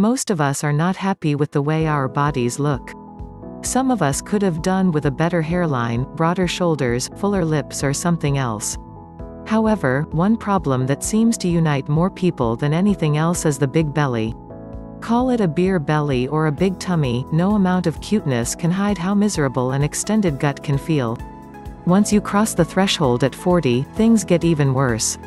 Most of us are not happy with the way our bodies look. Some of us could have done with a better hairline, broader shoulders, fuller lips or something else. However, one problem that seems to unite more people than anything else is the big belly. Call it a beer belly or a big tummy, no amount of cuteness can hide how miserable an extended gut can feel. Once you cross the threshold at 40, things get even worse.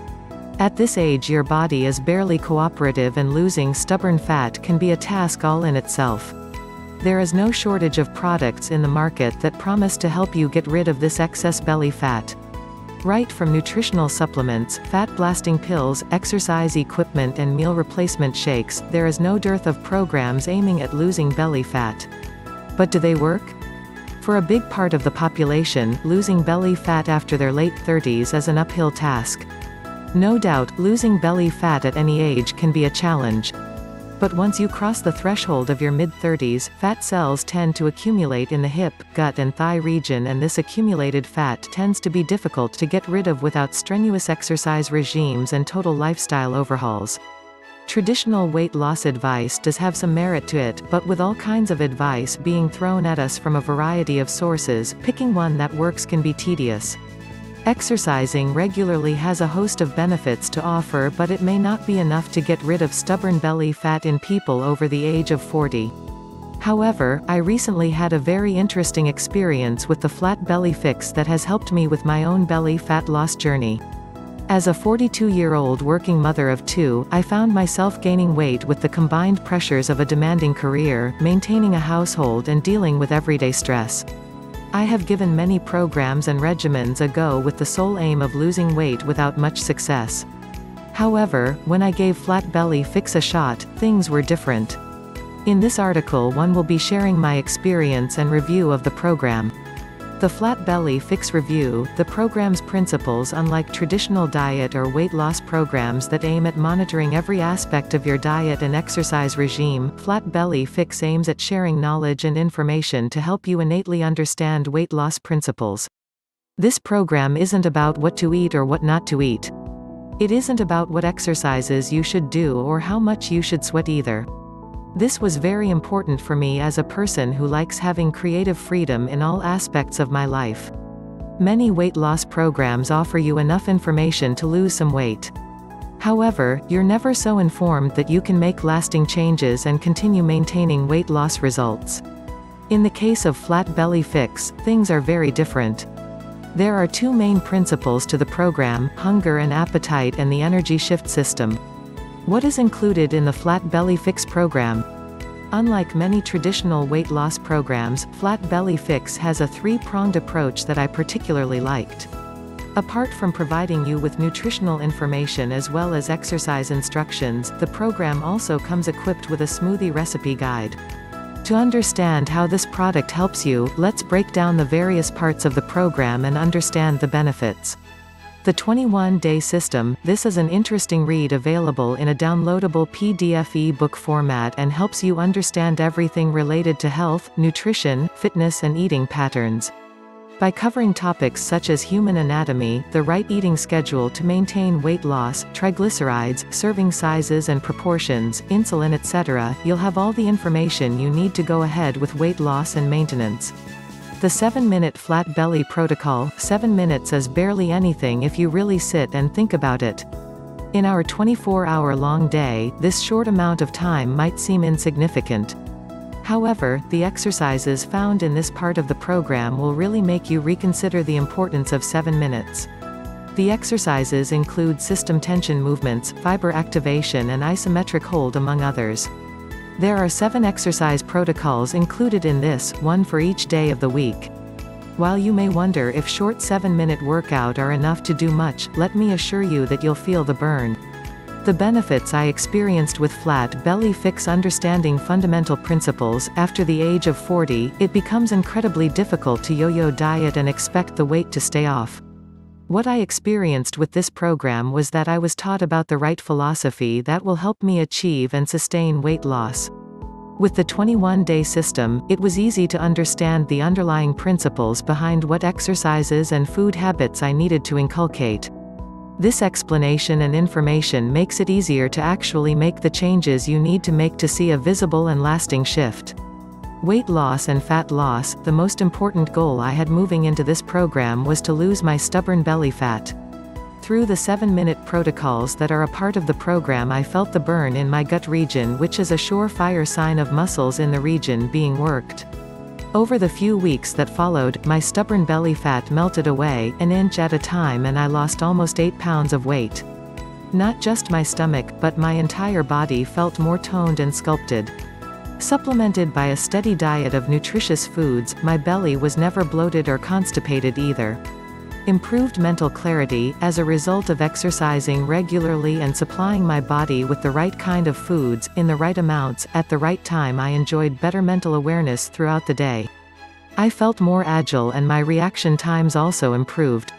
At this age your body is barely cooperative and losing stubborn fat can be a task all in itself. There is no shortage of products in the market that promise to help you get rid of this excess belly fat. Right from nutritional supplements, fat-blasting pills, exercise equipment and meal replacement shakes, there is no dearth of programs aiming at losing belly fat. But do they work? For a big part of the population, losing belly fat after their late 30s is an uphill task. No doubt, losing belly fat at any age can be a challenge. But once you cross the threshold of your mid-30s, fat cells tend to accumulate in the hip, gut and thigh region and this accumulated fat tends to be difficult to get rid of without strenuous exercise regimes and total lifestyle overhauls. Traditional weight loss advice does have some merit to it, but with all kinds of advice being thrown at us from a variety of sources, picking one that works can be tedious. Exercising regularly has a host of benefits to offer but it may not be enough to get rid of stubborn belly fat in people over the age of 40. However, I recently had a very interesting experience with the flat belly fix that has helped me with my own belly fat loss journey. As a 42-year-old working mother of two, I found myself gaining weight with the combined pressures of a demanding career, maintaining a household and dealing with everyday stress. I have given many programs and regimens a go with the sole aim of losing weight without much success. However, when I gave Flat Belly Fix a shot, things were different. In this article one will be sharing my experience and review of the program. The Flat Belly Fix Review, the program's principles unlike traditional diet or weight loss programs that aim at monitoring every aspect of your diet and exercise regime, Flat Belly Fix aims at sharing knowledge and information to help you innately understand weight loss principles. This program isn't about what to eat or what not to eat. It isn't about what exercises you should do or how much you should sweat either. This was very important for me as a person who likes having creative freedom in all aspects of my life. Many weight loss programs offer you enough information to lose some weight. However, you're never so informed that you can make lasting changes and continue maintaining weight loss results. In the case of Flat Belly Fix, things are very different. There are two main principles to the program, hunger and appetite and the energy shift system. What is included in the Flat Belly Fix program? Unlike many traditional weight loss programs, Flat Belly Fix has a three-pronged approach that I particularly liked. Apart from providing you with nutritional information as well as exercise instructions, the program also comes equipped with a smoothie recipe guide. To understand how this product helps you, let's break down the various parts of the program and understand the benefits. The 21-day system, this is an interesting read available in a downloadable PDF e-book format and helps you understand everything related to health, nutrition, fitness and eating patterns. By covering topics such as human anatomy, the right eating schedule to maintain weight loss, triglycerides, serving sizes and proportions, insulin etc., you'll have all the information you need to go ahead with weight loss and maintenance. The 7-minute flat belly protocol, 7 minutes is barely anything if you really sit and think about it. In our 24-hour long day, this short amount of time might seem insignificant. However, the exercises found in this part of the program will really make you reconsider the importance of 7 minutes. The exercises include system tension movements, fiber activation and isometric hold among others. There are seven exercise protocols included in this, one for each day of the week. While you may wonder if short 7-minute workout are enough to do much, let me assure you that you'll feel the burn. The benefits I experienced with Flat Belly Fix understanding fundamental principles, after the age of 40, it becomes incredibly difficult to yo-yo diet and expect the weight to stay off. What I experienced with this program was that I was taught about the right philosophy that will help me achieve and sustain weight loss. With the 21-day system, it was easy to understand the underlying principles behind what exercises and food habits I needed to inculcate. This explanation and information makes it easier to actually make the changes you need to make to see a visible and lasting shift. Weight loss and fat loss, the most important goal I had moving into this program was to lose my stubborn belly fat. Through the 7-minute protocols that are a part of the program I felt the burn in my gut region which is a surefire sign of muscles in the region being worked. Over the few weeks that followed, my stubborn belly fat melted away, an inch at a time and I lost almost 8 pounds of weight. Not just my stomach, but my entire body felt more toned and sculpted. Supplemented by a steady diet of nutritious foods, my belly was never bloated or constipated either. Improved mental clarity, as a result of exercising regularly and supplying my body with the right kind of foods, in the right amounts, at the right time I enjoyed better mental awareness throughout the day. I felt more agile and my reaction times also improved.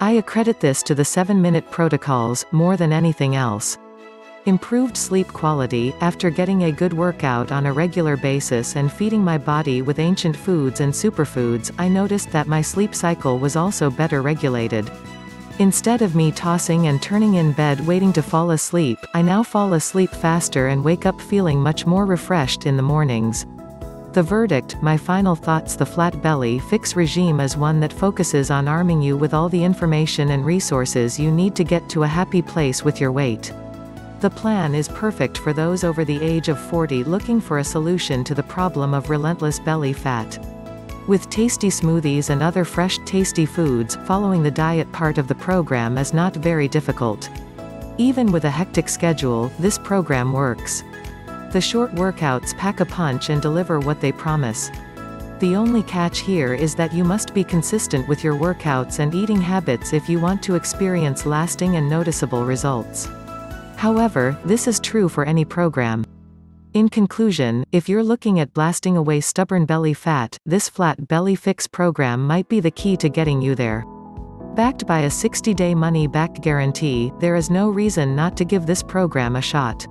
I accredit this to the 7-minute protocols, more than anything else. Improved sleep quality, after getting a good workout on a regular basis and feeding my body with ancient foods and superfoods, I noticed that my sleep cycle was also better regulated. Instead of me tossing and turning in bed waiting to fall asleep, I now fall asleep faster and wake up feeling much more refreshed in the mornings. The verdict, my final thoughts The flat belly fix regime is one that focuses on arming you with all the information and resources you need to get to a happy place with your weight. The plan is perfect for those over the age of 40 looking for a solution to the problem of relentless belly fat. With tasty smoothies and other fresh, tasty foods, following the diet part of the program is not very difficult. Even with a hectic schedule, this program works. The short workouts pack a punch and deliver what they promise. The only catch here is that you must be consistent with your workouts and eating habits if you want to experience lasting and noticeable results. However, this is true for any program. In conclusion, if you're looking at blasting away stubborn belly fat, this flat belly fix program might be the key to getting you there. Backed by a 60-day money-back guarantee, there is no reason not to give this program a shot.